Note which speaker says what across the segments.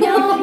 Speaker 1: Now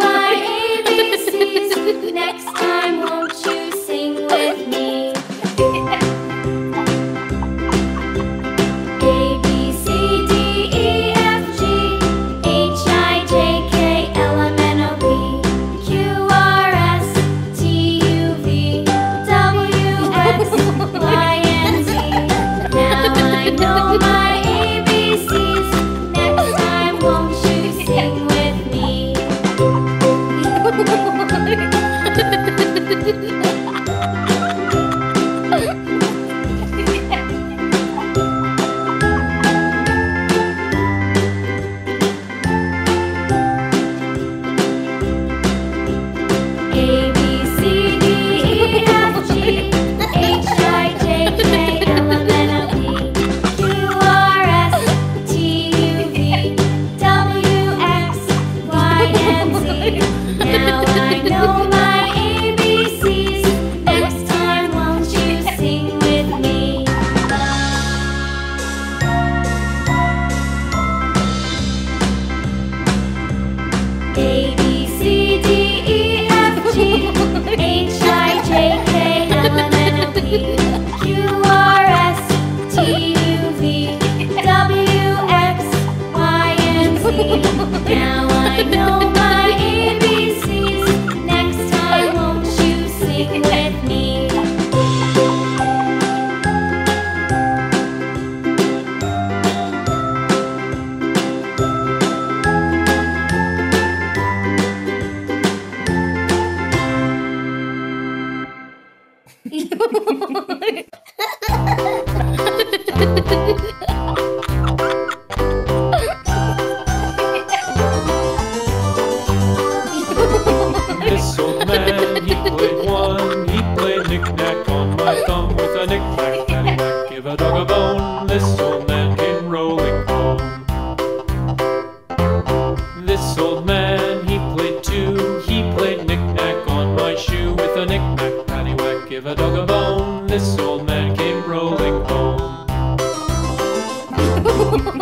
Speaker 2: give a dog a bone. This old man came rolling home.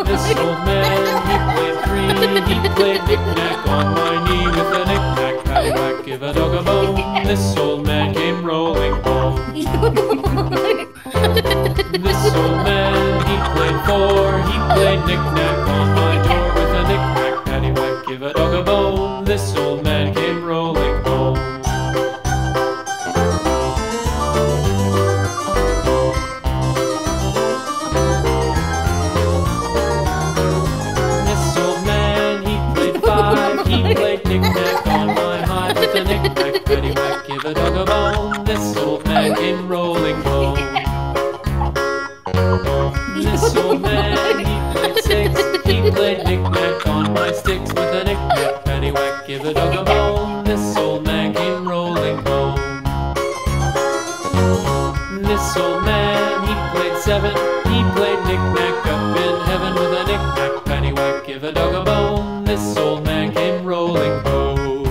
Speaker 2: This old man, he played three. He played knick-knack on my knee with a knick-knack, paddywhack, give a dog a bone. This old man came rolling home. This old man, he played four. He played knick-knack on my door with a knick-knack, This old man, he played six. He played knick-knack on my sticks with a knick-knack, paddywhack, give a dog a bone. This old man came rolling home. This old man, he played seven. He played knick-knack up in heaven with a knick-knack, paddywhack, give a dog a bone. This old man came rolling home.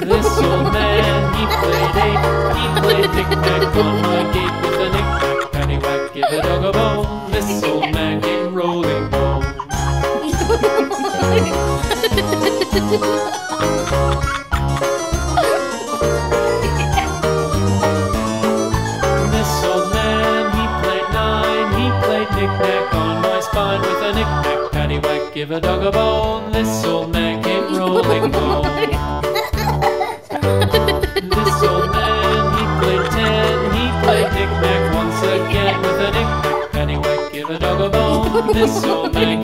Speaker 2: This old man, he played eight. He played knick-knack on my gate This old man, he played nine. He played knick-knack on my spine with a knick-knack, paddywhack, give a dog a bone. This old man came rolling oh home. This old man, he played ten. He played knick-knack once again with a knick-knack, paddywhack, give a dog a bone. This old man